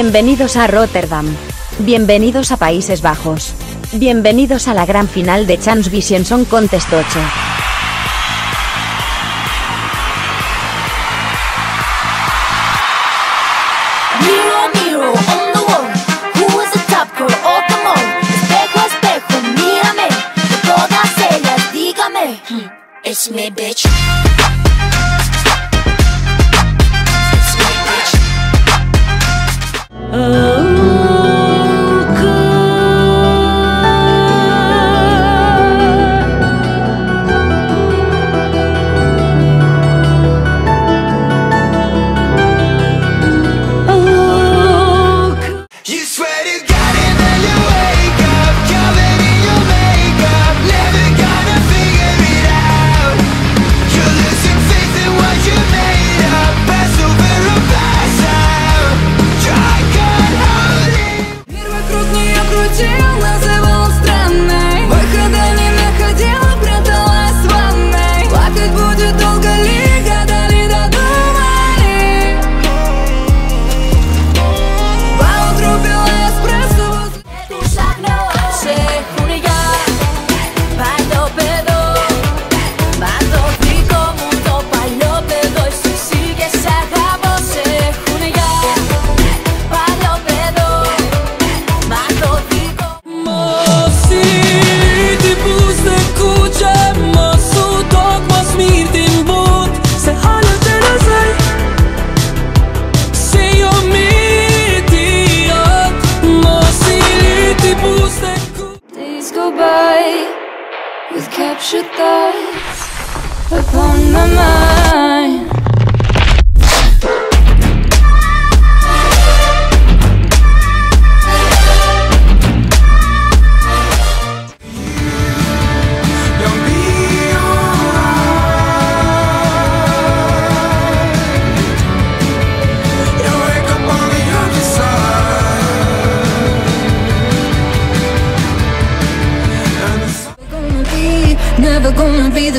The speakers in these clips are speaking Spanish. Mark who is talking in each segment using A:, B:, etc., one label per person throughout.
A: Bienvenidos a Rotterdam. Bienvenidos a Países Bajos. Bienvenidos a la gran final de Chance Song Contest 8.
B: It's me, bitch.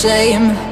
B: shame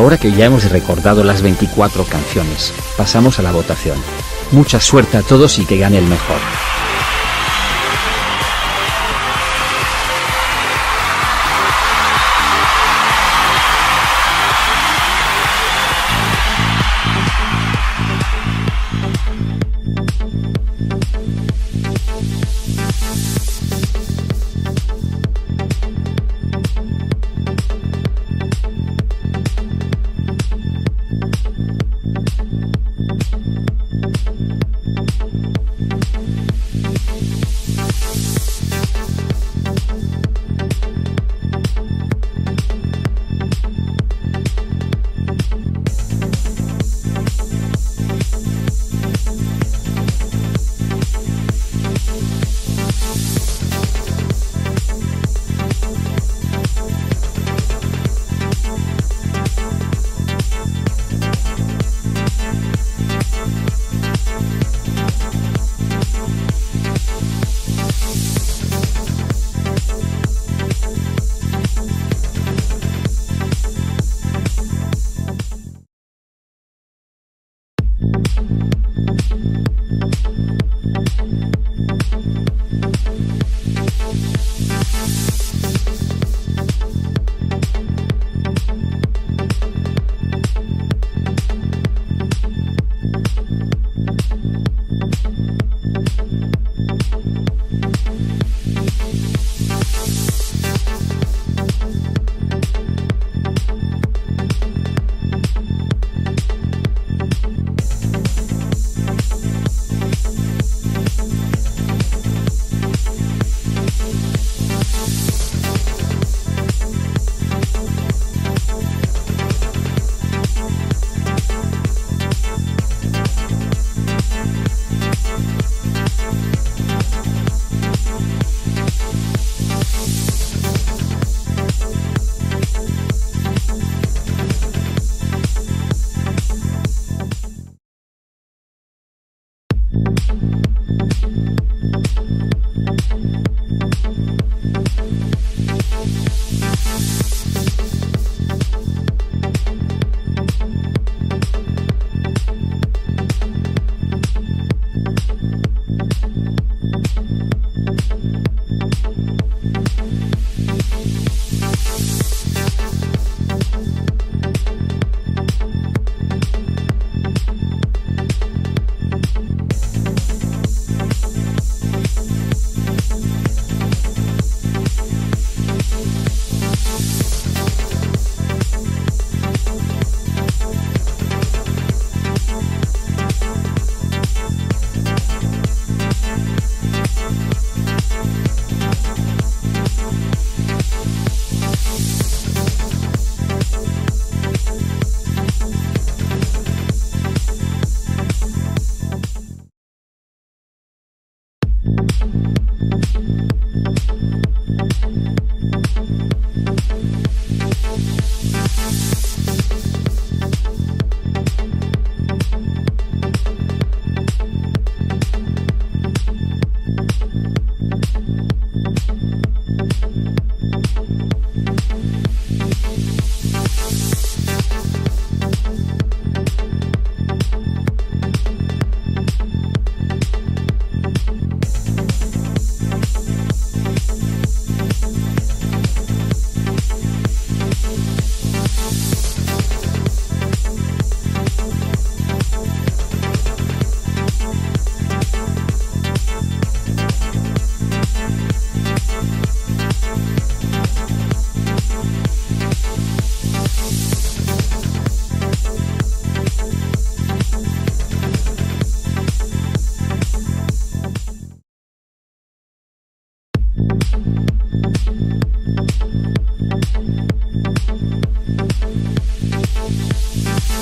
C: Ahora que ya hemos recordado las 24 canciones, pasamos a la votación. Mucha suerte a todos y que gane el mejor.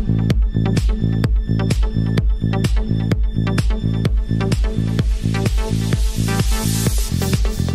C: Thank you.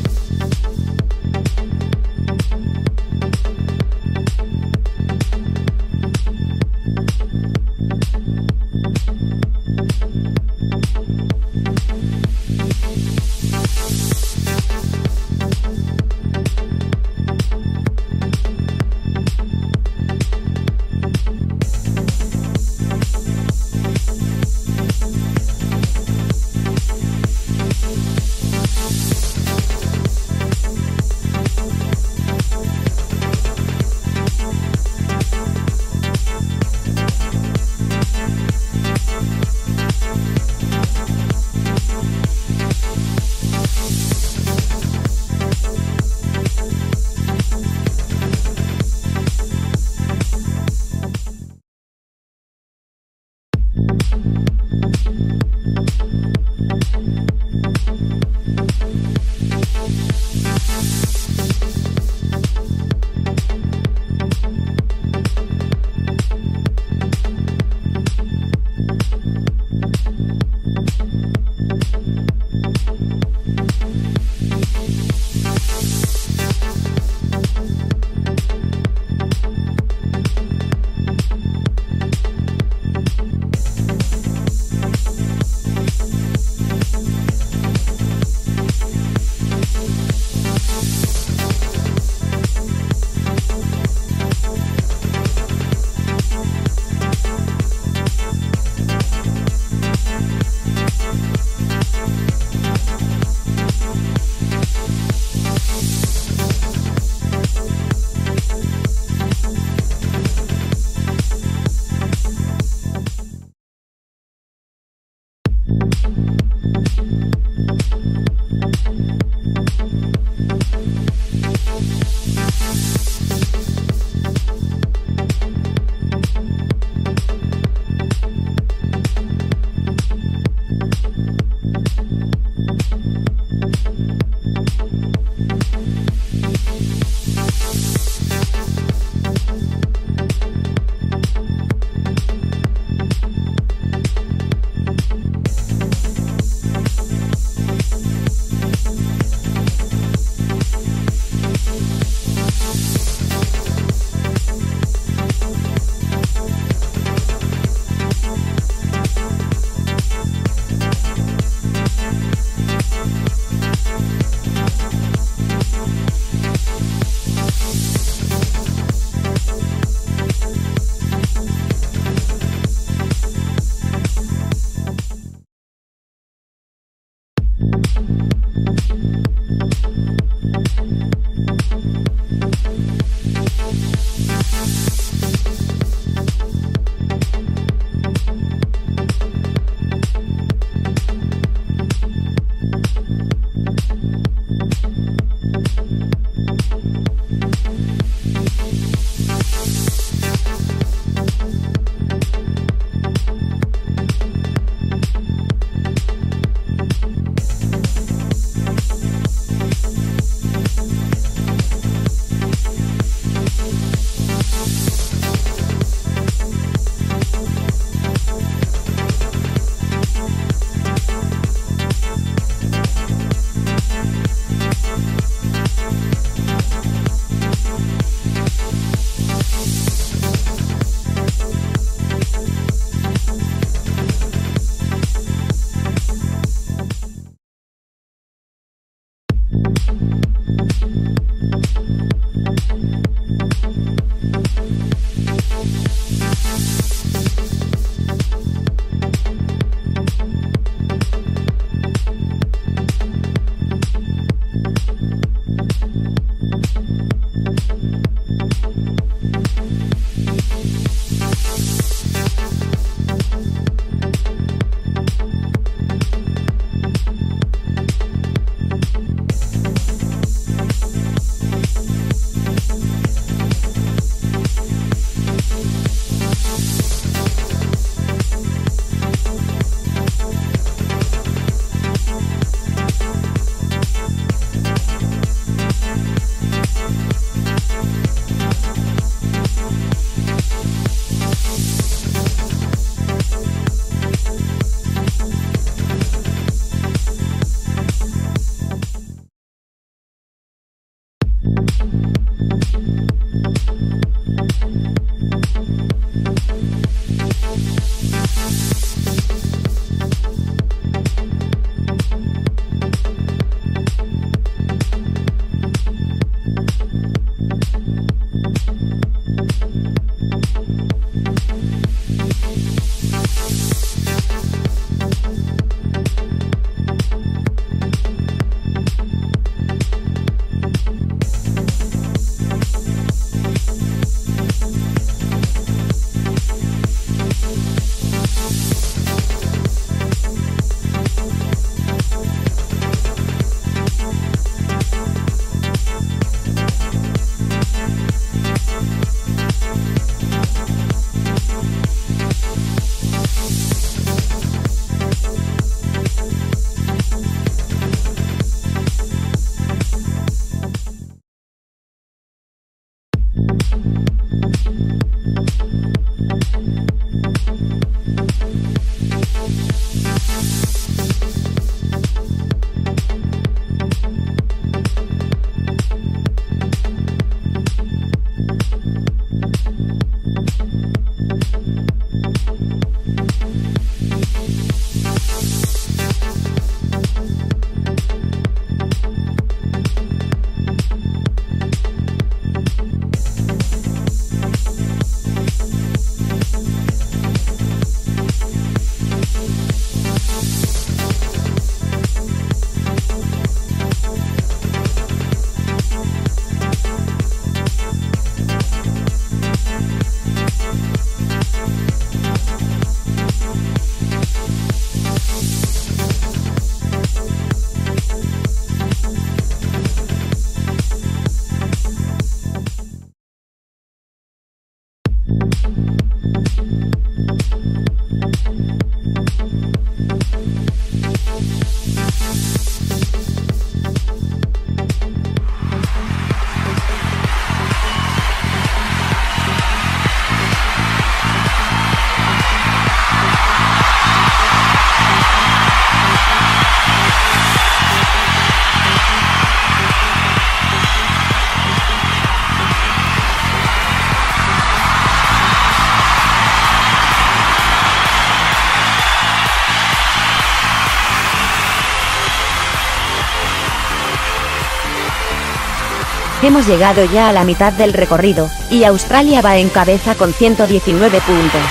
A: Hemos llegado ya a la mitad del recorrido, y Australia va en cabeza con 119 puntos.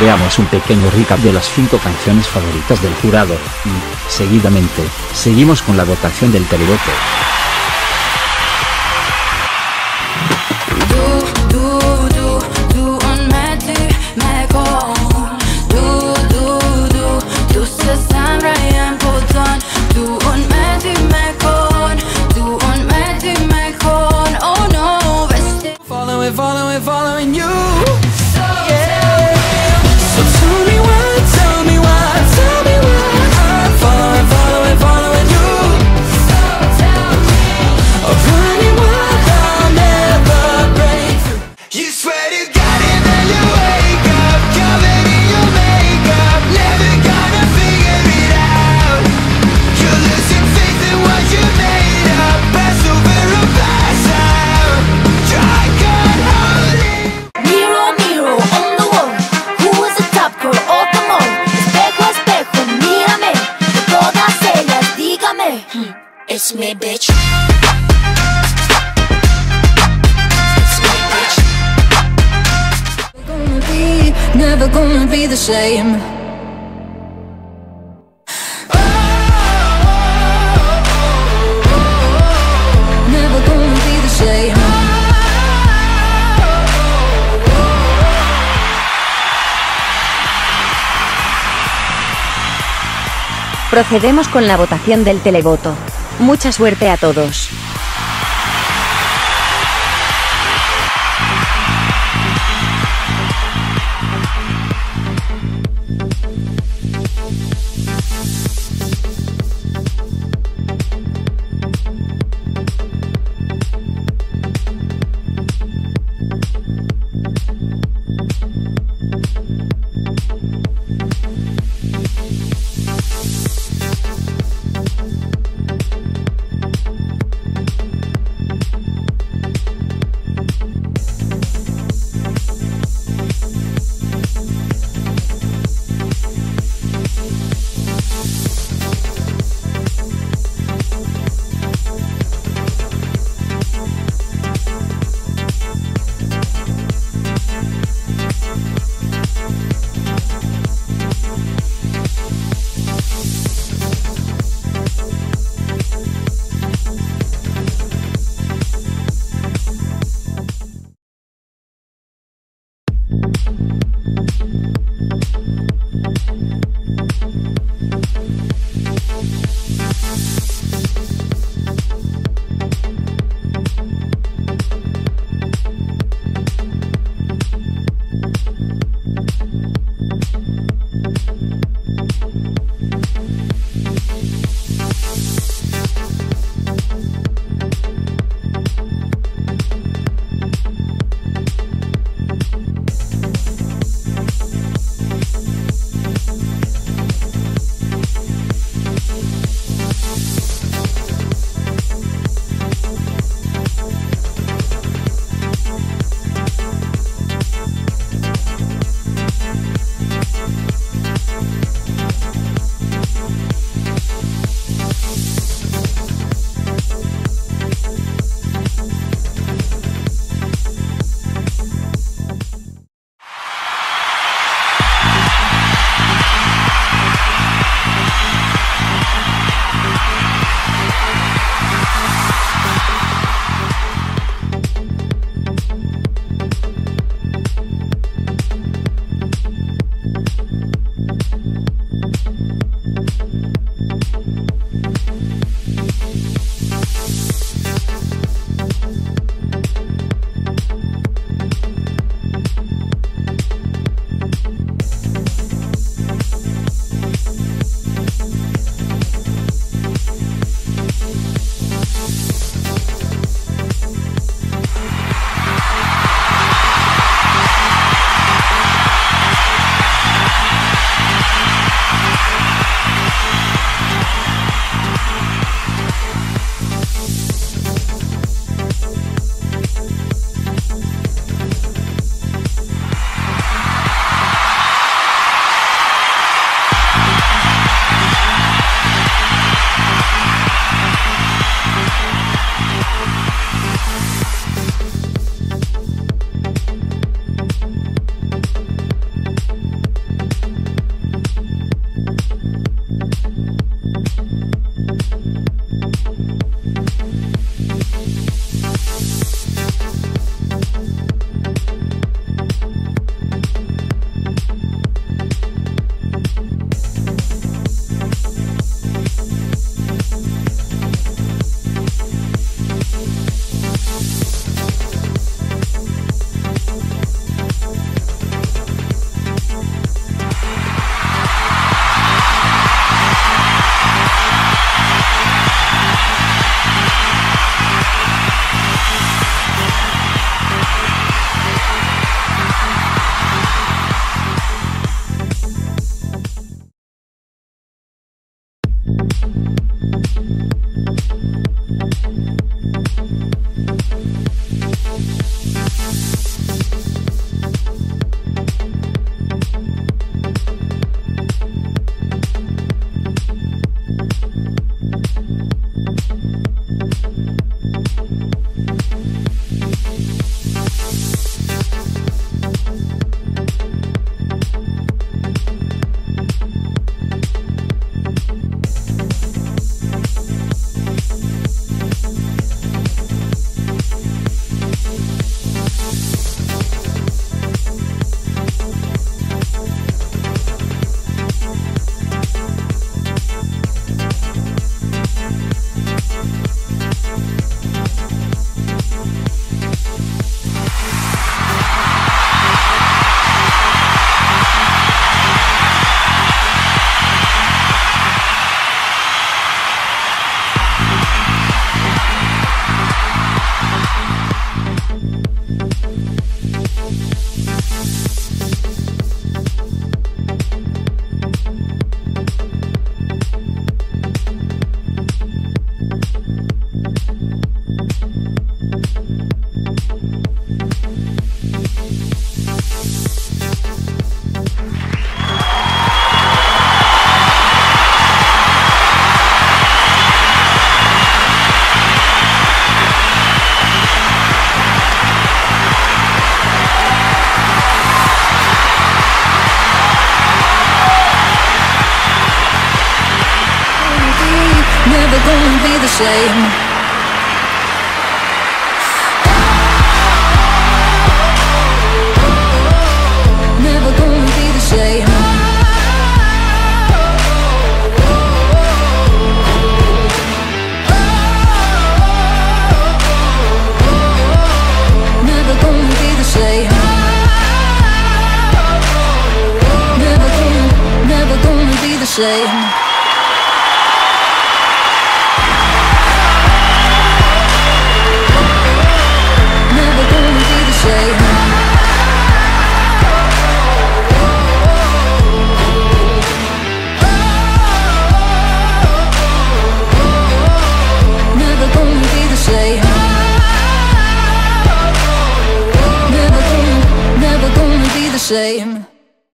B: Veamos un pequeño recap de las 5 canciones favoritas del jurado, y, seguidamente, seguimos con la votación del televoto.
D: never
E: gonna
F: be the same
A: Procedemos con la votación del televoto. Mucha suerte a todos.
B: Same. Never gonna be the same.